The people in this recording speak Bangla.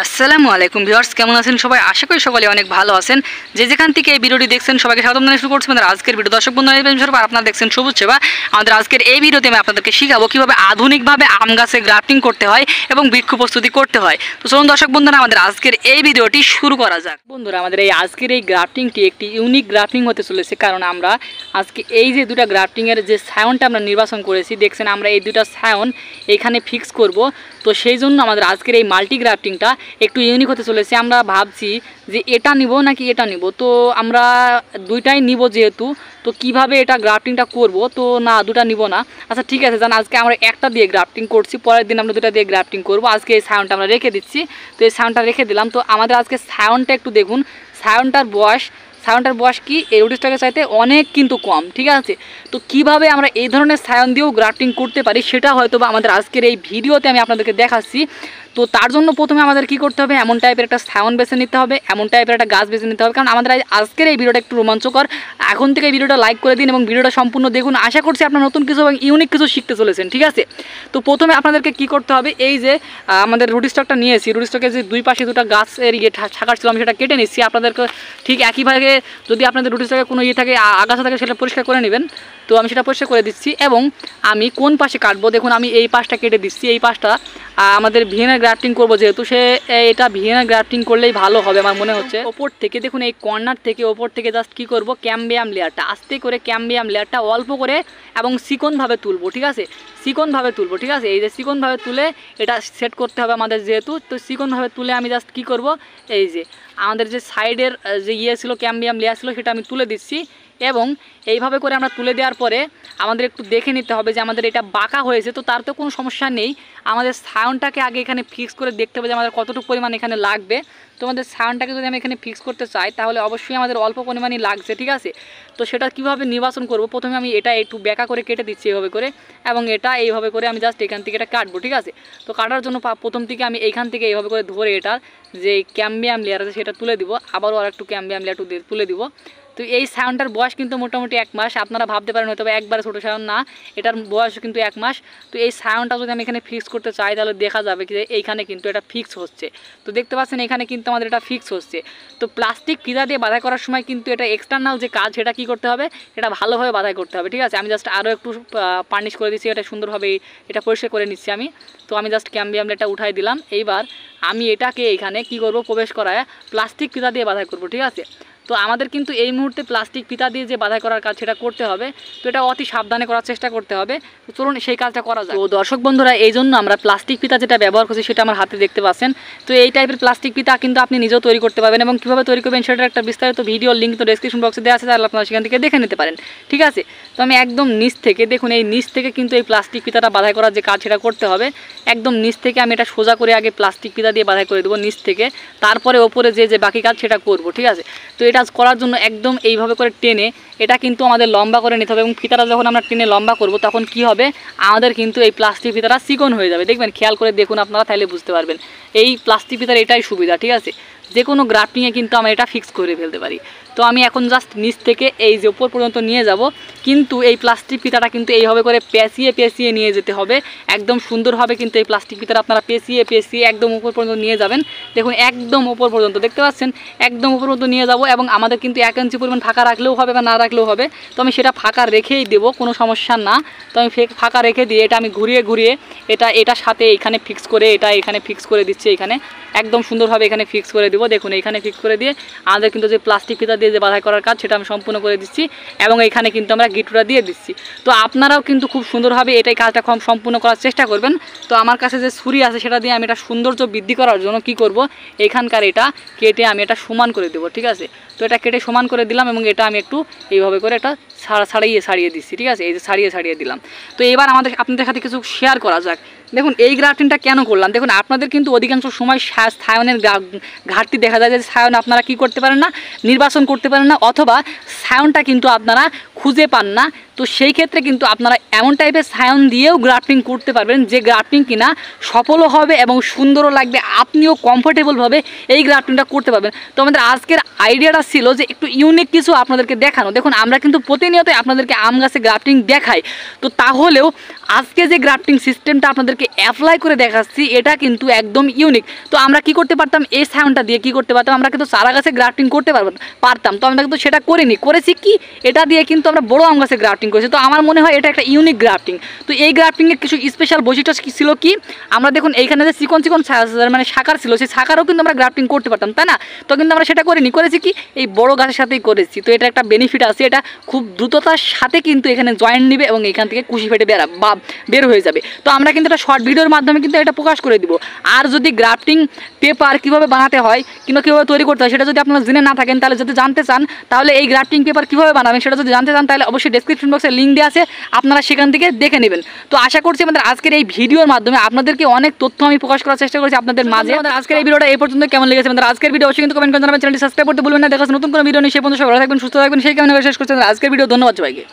আসসালামু আলাইকুম ভিউয়ার্স, কেমন আছেন সবাই? আশা করি সকালে অনেক ভালো আছেন। যে যেখান থেকে এই ভিডিওটি দেখছেন, সবাইকে স্বাগত জানিয়ে শুরু করছি। আমাদের আজকের ভিডিও। দর্শক এই সরকার আপনারা দেখছেন সবুজ সেবা। আমাদের আজকের এই ভিডিওতে আমি আপনাদেরকে শিখাবো কীভাবে আধুনিকভাবে আম গাছে গ্রাফটিং করতে হয় এবং বৃক্ষ প্রস্তুতি করতে হয়। তো চলুন দর্শক বন্ধুরা, আমাদের আজকের এই ভিডিওটি শুরু করা যাক। বন্ধুরা, আমাদের এই আজকের এই গ্রাফটিংটি একটি ইউনিক গ্রাফটিং হতে চলেছে, কারণ আমরা আজকে এই যে দুটা গ্রাফটিংয়ের যে সায়নটা আমরা নির্বাচন করেছি, দেখছেন আমরা এই দুটা সায়ন এখানে ফিক্স করব। তো সেই জন্য আমাদের আজকের এই মাল্টি গ্রাফটিংটা একটু ইউনিক হতে চলেছে। আমরা ভাবছি যে এটা নিব নাকি এটা নিব? তো আমরা দুইটাই নিব যেহেতু, তো কীভাবে এটা গ্রাফটিংটা করব? তো না, দুটা নিব না। আচ্ছা ঠিক আছে, জান, আজকে আমরা একটা দিয়ে গ্রাফটিং করছি, পরের দিন আমরা দুটা দিয়ে গ্রাফটিং করব। আজকে এই সাউন্ডটা আমরা রেখে দিচ্ছি। তো এই সাউন্ডটা রেখে দিলাম। তো আমাদের আজকে সাউন্ডটা একটু দেখুন। সাউন্ডটার বয়স, সায়নটার বয়স কি? এই রুটিসটাকে চাইতে অনেক কিন্তু কম, ঠিক আছে? তো কীভাবে আমরা এই ধরনের সায়ন দিয়েও গ্রাফটিং করতে পারি, সেটা হয়তো বা আমাদের আজকের এই ভিডিওতে আমি আপনাদেরকে দেখাচ্ছি। তো তার জন্য প্রথমে আমাদের কি করতে হবে? এমন টাইপের একটা সায়ন বেছে নিতে হবে, এমন টাইপের একটা গাছ বেছে নিতে হবে। কারণ আমাদের আজকের এই ভিডিওটা একটু রোমাঞ্চকর। এখন থেকে ভিডিওটা লাইক করে দিন এবং ভিডিওটা সম্পূর্ণ দেখুন। আশা করছি আপনার নতুন কিছু এবং ইউনিক কিছু শিখতে চলেছেন, ঠিক আছে? তো প্রথমে আপনাদেরকে কি করতে হবে? এই যে আমাদের রুটি স্টকটা নিয়েছি। রুটি স্টকে যে দুই পাশে দুটো গাছের ইয়ে ছাকার ছিল, আমি সেটা কেটে নিচ্ছি। আপনাদেরকে ঠিক একইভাবে যদি আপনাদের রুটি স্টকে কোনো ইয়ে থাকে আগাছা থাকে, সেটা পরিষ্কার করে নেবেন। তো আমি সেটা পরিষ্কার করে দিচ্ছি এবং আমি কোন পাশে কাটবো? দেখুন, আমি এই পাশটা কেটে দিচ্ছি। এই পাশটা আমাদের ভিয়েনার গ্রাফটিং করব যেহেতু সে এটা ভিয়েনা গ্রাফটিং করলেই ভালো হবে আমার মনে হচ্ছে। ওপর থেকে দেখুন এই কর্নার থেকে ওপর থেকে জাস্ট কি করব ক্যাম্বিয়াম লেয়ারটা আস্তে করে ক্যাম্বিয়াম লেয়ারটা অল্প করে এবং সিকনভাবে তুলবো, ঠিক আছে? চিকনভাবে তুলবো, ঠিক আছে? এই যে চিকনভাবে তুলে এটা সেট করতে হবে আমাদের যেহেতু, তো চিকনভাবে তুলে আমি জাস্ট কী করব? এই যে আমাদের যে সাইডের যে ইয়ে ছিল, ক্যাম্বিয়াম লেয়ার ছিল, সেটা আমি তুলে দিচ্ছি এবং এইভাবে করে আমরা তুলে দেওয়ার পরে আমাদের একটু দেখে নিতে হবে যে আমাদের এটা বাঁকা হয়েছে, তো তার তো কোনো সমস্যা নেই। আমাদের সাউন্ডটাকে আগে এখানে ফিক্স করে দেখতে হবে যে আমাদের কতটুকু পরিমাণ এখানে লাগবে। তো আমাদের সাউন্ডটাকে যদি আমি এখানে ফিক্স করতে চাই, তাহলে অবশ্যই আমাদের অল্প পরিমাণে লাগছে, ঠিক আছে? তো সেটা কীভাবে নির্বাচন করব? প্রথমে আমি এটা একটু ব্যাকা করে কেটে দিচ্ছি এইভাবে করে, এবং এটা এইভাবে করে আমি জাস্ট এখান থেকে এটা কাটবো, ঠিক আছে? তো কাটার জন্য প্রথম থেকে আমি এখান থেকে এইভাবে করে ধরে এটার যে ক্যাম্বিয়াম লেয়ার আছে সেটা তুলে দিব, আবারও আর একটু ক্যাম্বিয়াম লেয়ার তুলে দিব। তো এই সাউন্ডটার বয়স কিন্তু মোটামুটি এক মাস, আপনারা ভাবতে পারেন হয়তো একবারে ছোটো সাউন্ড না, এটার বয়স কিন্তু এক মাস। তো এই সাউন্ডটা যদি আমি এখানে ফিক্স করতে চাই, তাহলে দেখা যাবে যে এইখানে কিন্তু এটা ফিক্স হচ্ছে। তো দেখতে পাচ্ছেন এখানে কিন্তু আমাদের এটা ফিক্স হচ্ছে। তো প্লাস্টিক ফিতা দিয়ে বাধাই করার সময় কিন্তু এটা এক্সটার্নাল যে কাজ, সেটা কি করতে হবে? এটা ভালোভাবে বাধাই করতে হবে, ঠিক আছে? আমি জাস্ট আরও একটু পার্নিশ করে দিচ্ছি, এটা সুন্দরভাবে এটা পরিষ্কার করে নিচ্ছি আমি। তো আমি জাস্ট ক্যাম্বিয়ামটা উঠাই দিলাম। এইবার আমি এটাকে এখানে কি করব? প্রবেশ করায় প্লাস্টিক ফিতা দিয়ে বাধাই করব, ঠিক আছে? তো আমাদের কিন্তু এই মুহূর্তে প্লাস্টিক ফিতা দিয়ে যে বাধাই করার কাজ সেটা করতে হবে, তো এটা অতি সাবধানে করার চেষ্টা করতে হবে। তো চলুন সেই কাজটা করা যায় তো দর্শক বন্ধুরা, এই জন্য আমরা প্লাস্টিক ফিতা যেটা ব্যবহার করছি সেটা আমার হাতে দেখতে পাচ্ছেন। তো এই টাইপের প্লাস্টিক ফিতা কিন্তু আপনি নিজেও তৈরি করতে পারবেন এবং কীভাবে তৈরি করবেন সেটার একটা বিস্তারিত ভিডিও লিঙ্ক তো ডেসক্রিপশন বক্সে দেওয়া আছে, তাহলে আপনারা সেখান থেকে দেখে নিতে পারেন। ঠিক আছে? তো আমি একদম নিচ থেকে, দেখুন এই নিচ থেকে কিন্তু এই প্লাস্টিক ফিতাটা বাধাই করার যে কাজ সেটা করতে হবে। একদম নিচ থেকে আমি এটা সোজা করে আগে প্লাস্টিক ফিতা দিয়ে বাধাই করে দেবো নিচ থেকে। তারপরে ওপরে যে যে বাকি কাজ সেটা করব, ঠিক আছে? তো এটা করার জন্য একদম এইভাবে করে টেনে এটা কিন্তু আমাদের লম্বা করে নিতে হবে এবং ফিতাটা যখন আমরা টেনে লম্বা করব, তখন কি হবে? আমাদের কিন্তু এই প্লাস্টিক ফিতাটা চিকন হয়ে যাবে। দেখবেন, খেয়াল করে দেখুন আপনারা, তাহলে বুঝতে পারবেন। এই প্লাস্টিক ফিতার এটাই সুবিধা, ঠিক আছে? যে কোনো গ্রাফটিংয়ে কিন্তু আমরা এটা ফিক্স করে ফেলতে পারি। তো আমি এখন জাস্ট নিচ থেকে এই যে উপর পর্যন্ত নিয়ে যাব, কিন্তু এই প্লাস্টিক ফিতাটা কিন্তু এইভাবে করে পেঁচিয়ে পেঁচিয়ে নিয়ে যেতে হবে। একদম সুন্দরভাবে কিন্তু এই প্লাস্টিক ফিতাটা আপনারা পেঁচিয়ে পেঁচিয়ে একদম উপর পর্যন্ত নিয়ে যাবেন। দেখুন, একদম উপর পর্যন্ত, দেখতে পাচ্ছেন? একদম উপর পর্যন্ত নিয়ে যাব এবং আমাদের কিন্তু এক ইঞ্চি পরিমাণ ফাঁকা রাখলেও হবে বা না রাখলেও হবে। তো আমি সেটা ফাঁকা রেখেই দেবো, কোনো সমস্যা না। তো আমি ফেক রেখে দিয়ে এটা আমি ঘুরিয়ে ঘুরিয়ে এটা, এটার সাথে এখানে ফিক্স করে, এটা এখানে ফিক্স করে দিচ্ছি এখানে। একদম সুন্দরভাবে এখানে ফিক্স করে দিব। দেখুন এখানে ফিক্স করে দিয়ে আমাদের কিন্তু যে প্লাস্টিক ফিতা দিয়ে যে বাধাই করার কাজ, সেটা আমি সম্পূর্ণ করে দিচ্ছি এবং এখানে কিন্তু আমরা গিটুটা দিয়ে দিচ্ছি। তো আপনারাও কিন্তু খুব সুন্দরভাবে এটাই কাজটা কম সম্পূর্ণ করার চেষ্টা করবেন। তো আমার কাছে যে ছুরি আছে, সেটা দিয়ে আমি এটা সৌন্দর্য বৃদ্ধি করার জন্য কি করব? এখানকার এটা কেটে আমি এটা সমান করে দেবো, ঠিক আছে? তো এটা কেটে সমান করে দিলাম এবং এটা আমি একটু এইভাবে করে এটা সারিয়ে ছাড়িয়ে দিচ্ছি ঠিক আছে? এই যে সারিয়ে সারিয়ে দিলাম। তো এবার আমাদের আপনাদের সাথে কিছু শেয়ার করা যাক। দেখুন, এই গ্রাফটিংটা কেন করলাম? দেখুন, আপনাদের কিন্তু অধিকাংশ সময় সায়নের ঘাটতি দেখা যায় যে সায়ন আপনারা কি করতে পারেন না? নির্বাচন করতে পারেন না, অথবা সায়নটা কিন্তু আপনারা খুঁজে পান না, তো সেই ক্ষেত্রে কিন্তু আপনারা এমন টাইপের সায়ন দিয়েও গ্রাফটিং করতে পারবেন যে গ্রাফটিং কিনা সফলও হবে এবং সুন্দরও লাগবে, আপনিও কমফোর্টেবলভাবে এই গ্রাফটিংটা করতে পারবেন। তো আমাদের আজকের আইডিয়াটা ছিল যে একটু ইউনিক কিছু আপনাদেরকে দেখানো। দেখুন, আমরা কিন্তু প্রতিনিয়তই আপনাদেরকে আম গাছে গ্রাফটিং দেখাই। তো তাহলেও আজকে যে গ্রাফটিং সিস্টেমটা আপনাদেরকে অ্যাপ্লাই করে দেখাচ্ছি, এটা কিন্তু একদম ইউনিক তো আমরা কি করতে পারতাম? এই সাউন্ডটা দিয়ে কি করতে পারতাম? আমরা কিন্তু সারা গাছে গ্রাফটিং করতে পারতাম। তো আমরা কিন্তু সেটা করিনি। করেছি কি? এটা দিয়ে কিন্তু আমরা বড় আম গাছে গ্রাফটিং করেছি। তো আমার মনে হয় এটা একটা ইউনিক গ্রাফটিং তো এই গ্রাফটিংয়ের কিছু স্পেশাল বৈশিষ্ট্য ছিল কি? আমরা দেখুন, এইখানে যে চিকন চিকন মানে শাখার ছিল, সেই শাখারও কিন্তু আমরা গ্রাফটিং করতে পারতাম, তাই না? তো কিন্তু আমরা সেটা করিনি। করেছি কি? এই বড় গাছের সাথেই করেছি। তো এটা একটা বেনিফিট আছে। এটা খুব দ্রুততার সাথে কিন্তু এখানে জয়েন্ট নিবে এবং এখান থেকে কুশি ফেটে বেরা বা বের হয়ে যাবে। তো আমরা কিন্তু একটা শর্ট ভিডিওর মাধ্যমে কিন্তু এটা প্রকাশ করে দিব। আর যদি গ্রাফটিং পেপার কীভাবে বানাতে হয় কিংবা কীভাবে তৈরি করতে হয় সেটা যদি আপনারা জেনে না থাকেন তাহলে যদি জানতে চান তাহলে এই গ্রাফটিং পেপার কীভাবে বানাবেন সেটা যদি জানতে চান তাহলে অবশ্যই ডেসক্রিপশন বক্সে লিঙ্ক দেওয়া আছে। আপনারা সেখান থেকে দেখে নেবেন। তো আশা করছি আমাদের আজকের এই ভিডিওর মাধ্যমে আপনাদেরকে অনেক তথ্য আমি প্রকাশ করার চেষ্টা করছি আপনাদের মাঝে। আমাদের আজকের এই ভিডিওটা এই পর্যন্ত। কেমন লেগেছে আমাদের আজকের ভিডিও অবশ্যই কিন্তু কমেন্ট করে জানাবেন। চ্যানেলটি সাবস্ক্রাইব করতে ভুলবেন না। দেখা নতুন কোনো ভিডিও নিয়ে। সে পর্যন্ত সবাই থাকবেন সুস্থ থাকবেন। সেই কেমন শেষ করছি আমাদের আজকের ভিডিও ধন্যবাদ সবাইকে।